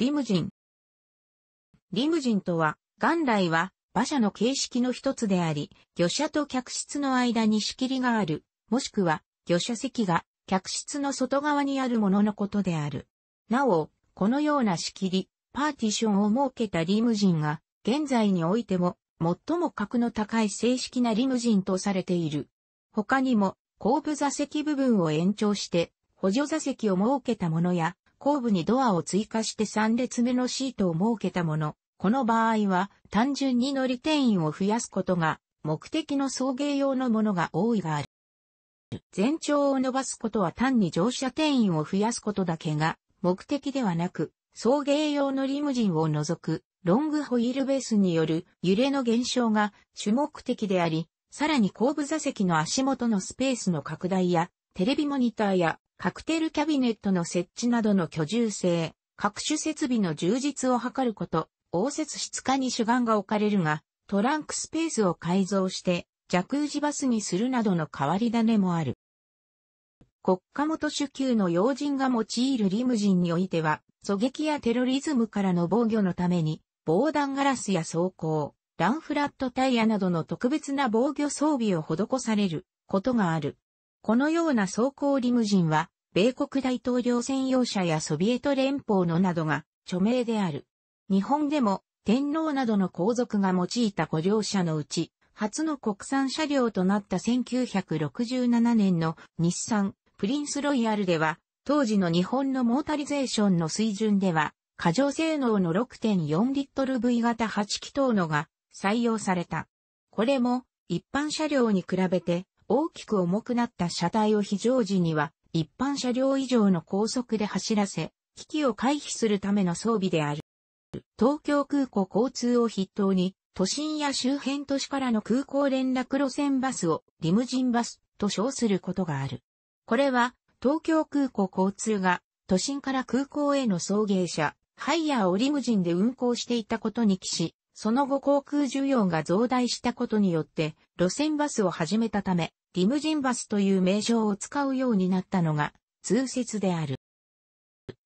リムジン。リムジンとは、元来は馬車の形式の一つであり、魚車と客室の間に仕切りがある、もしくは魚車席が客室の外側にあるもののことである。なお、このような仕切り、パーティションを設けたリムジンが、現在においても、最も格の高い正式なリムジンとされている。他にも、後部座席部分を延長して、補助座席を設けたものや、後部にドアを追加して3列目のシートを設けたもの、この場合は単純に乗り定員を増やすことが目的の送迎用のものが多いがある。全長を伸ばすことは単に乗車定員を増やすことだけが目的ではなく、送迎用のリムジンを除くロングホイールベースによる揺れの減少が主目的であり、さらに後部座席の足元のスペースの拡大や、テレビモニターやカクテルキャビネットの設置などの居住性、各種設備の充実を図ること、応接室下に主眼が置かれるが、トランクスペースを改造して、ジャジバスにするなどの変わり種もある。国家元主級の要人が用いるリムジンにおいては、狙撃やテロリズムからの防御のために、防弾ガラスや装甲、ランフラットタイヤなどの特別な防御装備を施されることがある。このような装甲リムジンは、米国大統領専用車やソビエト連邦のなどが著名である。日本でも天皇などの皇族が用いた五両車のうち、初の国産車両となった1967年の日産プリンスロイヤルでは、当時の日本のモータリゼーションの水準では、過剰性能の6.4リットル V 型8気筒のが採用された。これも一般車両に比べて大きく重くなった車体を非常時には一般車両以上の高速で走らせ、危機を回避するための装備である。東京空港交通を筆頭に、都心や周辺都市からの空港連絡路線バスをリムジンバスと称することがある。これは、東京空港交通が都心から空港への送迎車、ハイヤーをリムジンで運行していたことに帰し、その後航空需要が増大したことによって路線バスを始めたため、リムジンバスという名称を使うようになったのが通説である。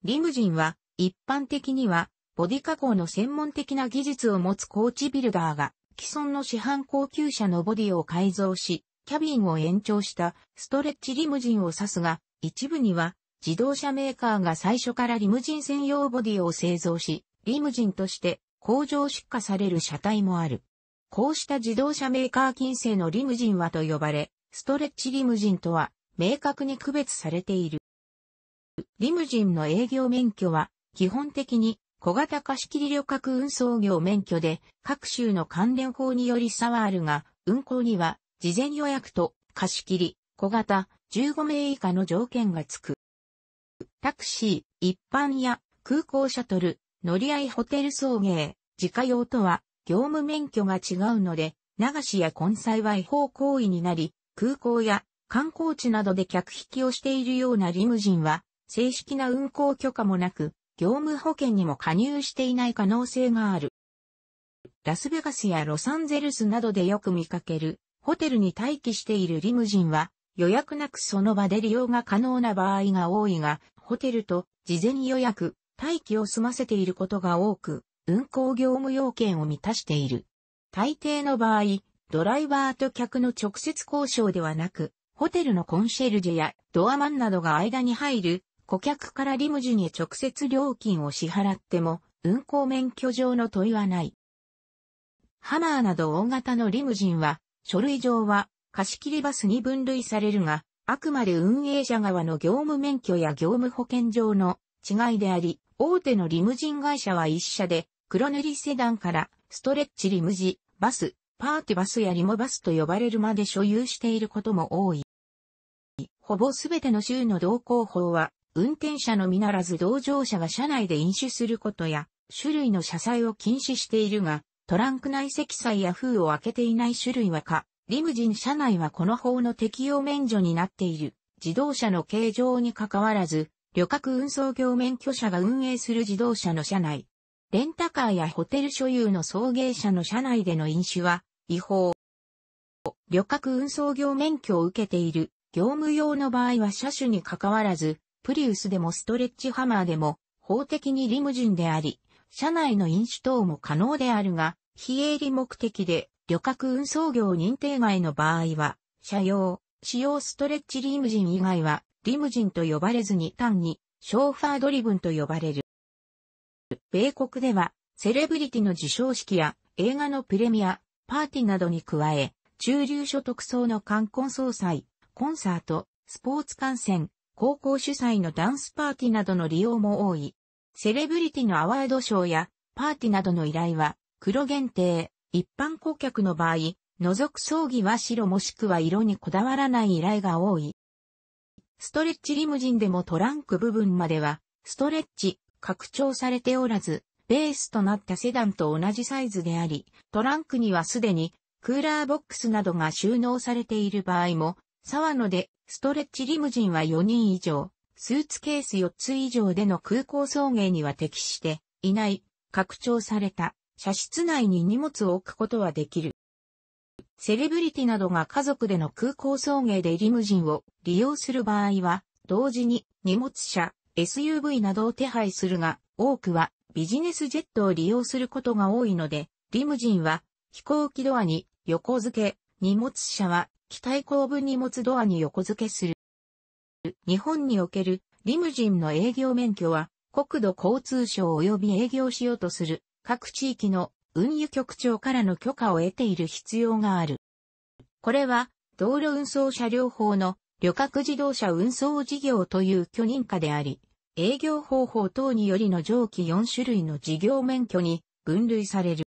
リムジンは一般的にはボディ加工の専門的な技術を持つコーチビルダーが、既存の市販高級車のボディを改造し、キャビンを延長したストレッチリムジンを指すが、一部には自動車メーカーが最初からリムジン専用ボディを製造し、リムジンとして工場出荷される車体もある。こうした自動車メーカー近世のリムジンはと呼ばれ、ストレッチリムジンとは明確に区別されている。リムジンの営業免許は基本的に小型貸切旅客運送業免許で各州の関連法により差はあるが、運行には事前予約と貸切、小型、15名以下の条件がつく。タクシー、一般や空港シャトル、乗り合いホテル送迎、自家用とは業務免許が違うので、流しや根菜は違法行為になり、空港や観光地などで客引きをしているようなリムジンは、正式な運行許可もなく、業務保険にも加入していない可能性がある。ラスベガスやロサンゼルスなどでよく見かける、ホテルに待機しているリムジンは、予約なくその場で利用が可能な場合が多いが、ホテルと事前予約、待機を済ませていることが多く、運行業務要件を満たしている。大抵の場合、ドライバーと客の直接交渉ではなく、ホテルのコンシェルジェやドアマンなどが間に入る顧客からリムジンへ直接料金を支払っても、運行免許上の問いはない。ハマーなど大型のリムジンは、書類上は貸切バスに分類されるが、あくまで運営者側の業務免許や業務保険上の違いであり、大手のリムジン会社は一社で、黒塗りセダンからストレッチリムジ、バス、パーティバスやリモバスと呼ばれるまで所有していることも多い。ほぼすべての州の道交法は運転者のみならず同乗者が車内で飲酒することや、種類の車載を禁止しているが、トランク内積載や封を開けていない種類はか、リムジン車内はこの法の適用免除になっている。自動車の形状に関わらず、旅客運送業免許者が運営する自動車の車内。レンタカーやホテル所有の送迎車の車内での飲酒は違法。旅客運送業免許を受けている業務用の場合は車種に関わらずプリウスでもストレッチハマーでも、法的にリムジンであり、車内の飲酒等も可能であるが、非営利目的で旅客運送業認定外の場合は、車用、使用ストレッチリムジン以外は、リムジンと呼ばれずに単に、ショーファードリブンと呼ばれる。米国では、セレブリティの授賞式や映画のプレミア、パーティーなどに加え、中流所得層の冠婚葬祭、コンサート、スポーツ観戦、高校主催のダンスパーティーなどの利用も多い。セレブリティのアワード賞やパーティーなどの依頼は、黒限定、一般顧客の場合、除く葬儀は白もしくは色にこだわらない依頼が多い。ストレッチリムジンでもトランク部分までは、ストレッチ、拡張されておらず、ベースとなったセダンと同じサイズであり、トランクにはすでにクーラーボックスなどが収納されている場合も、沢野でストレッチリムジンは4人以上、スーツケース4つ以上での空港送迎には適していない、拡張された車室内に荷物を置くことはできる。セレブリティなどが家族での空港送迎でリムジンを利用する場合は、同時に荷物車、SUV などを手配するが、多くはビジネスジェットを利用することが多いので、リムジンは飛行機ドアに横付け、荷物車は機体後部荷物ドアに横付けする。日本におけるリムジンの営業免許は国土交通省及び営業しようとする各地域の運輸局長からの許可を得ている必要がある。これは道路運送車両法の旅客自動車運送事業という許認可であり、営業方法等によりの上記4種類の事業免許に分類される。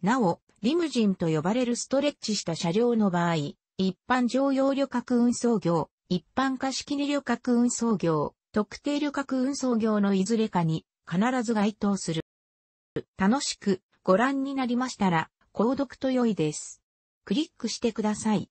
なお、リムジンと呼ばれるストレッチした車両の場合、一般乗用旅客運送業、一般貸し切り旅客運送業、特定旅客運送業のいずれかに必ず該当する。楽しくご覧になりましたら、購読と良いです。クリックしてください。